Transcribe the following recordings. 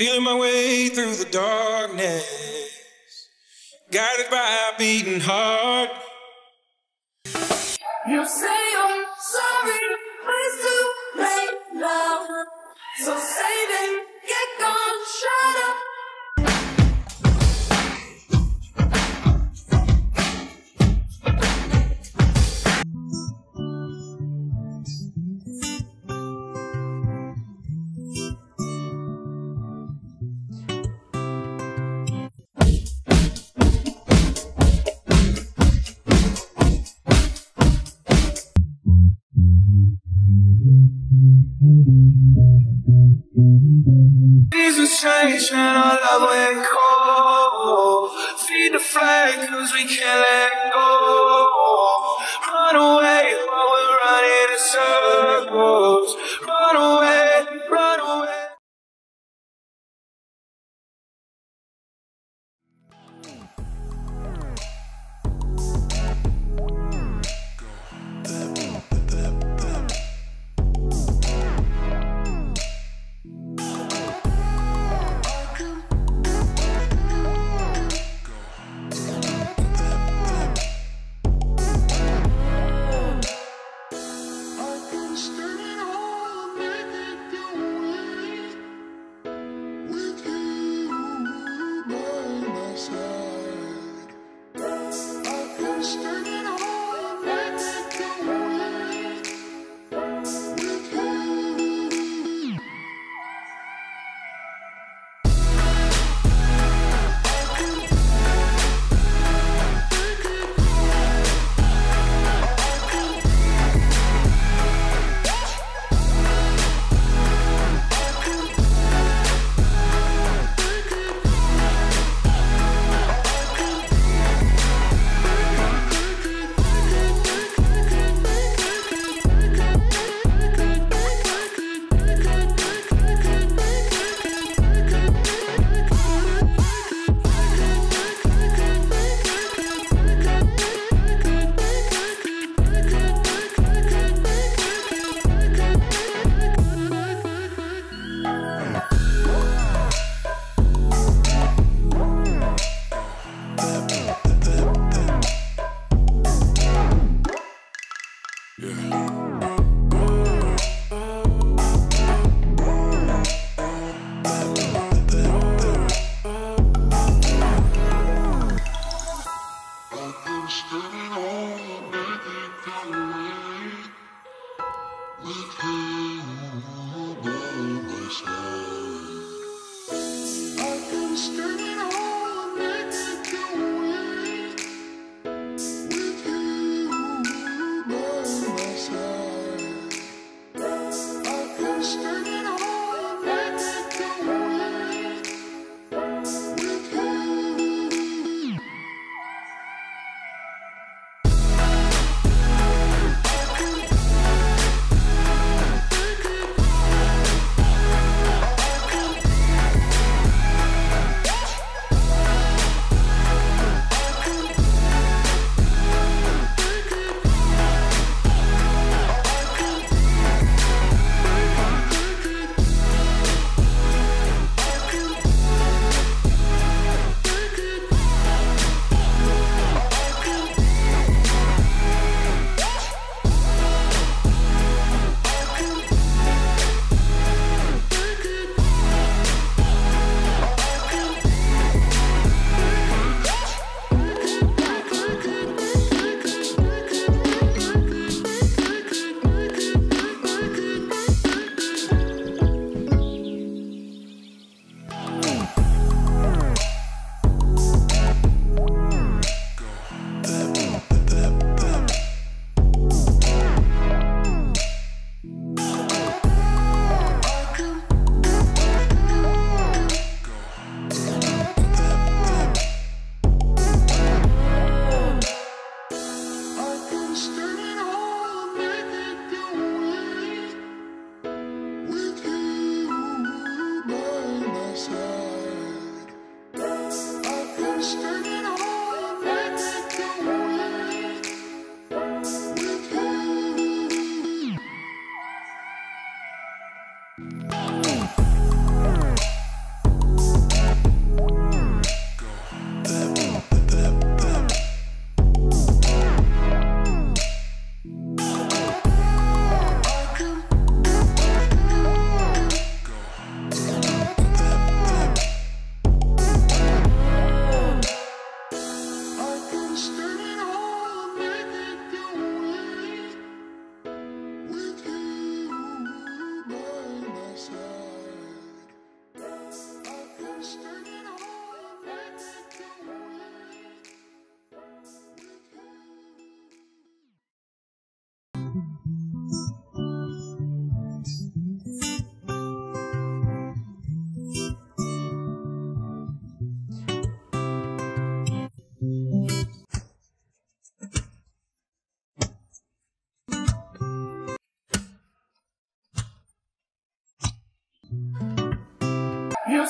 Feeling my way through the darkness, guided by a beating heart. You say I'm sorry, but it's too late now. So save it, get gone, shut up. Our love went cold. Feed the flag cause we can't let go. Run away while we're running in circles.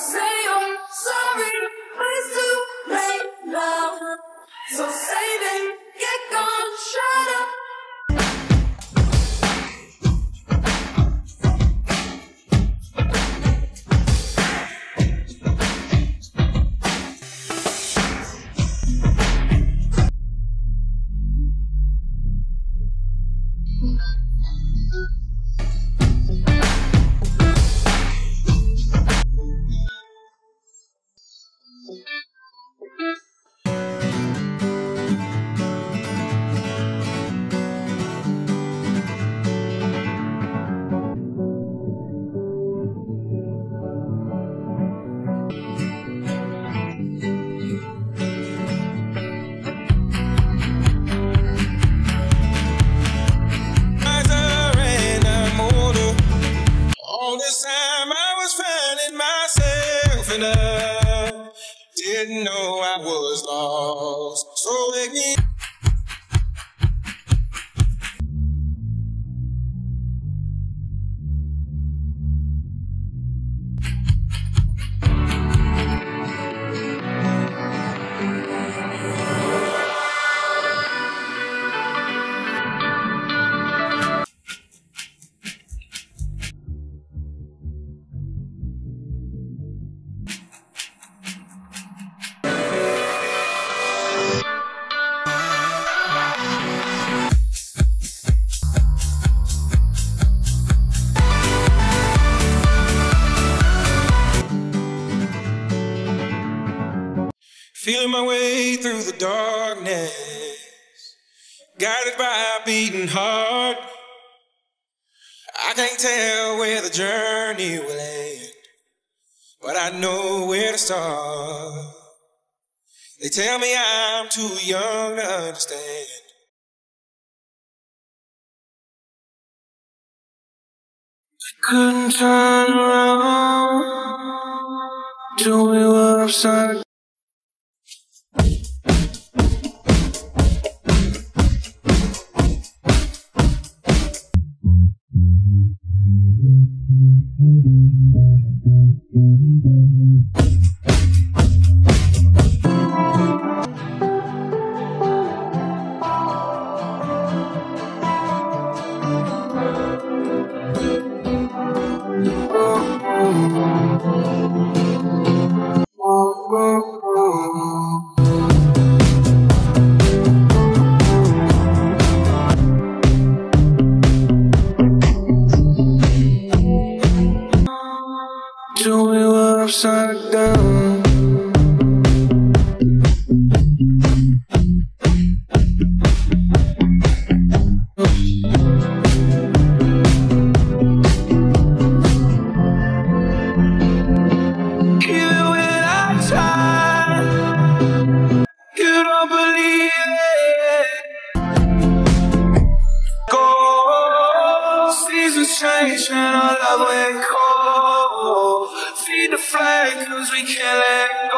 Say So me feeling my way through the darkness, guided by a beating heart. I can't tell where the journey will end, but I know where to start. They tell me I'm too young to understand. I couldn't turn around till we were upside till we were upside down. Believe it. Go, seasons change and our love went cold. Feed the flag cause we can't let